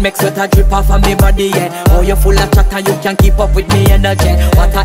make sweat a drip off of me body, yeah. Oh, you full of chatter, you can't keep up with me energy. What a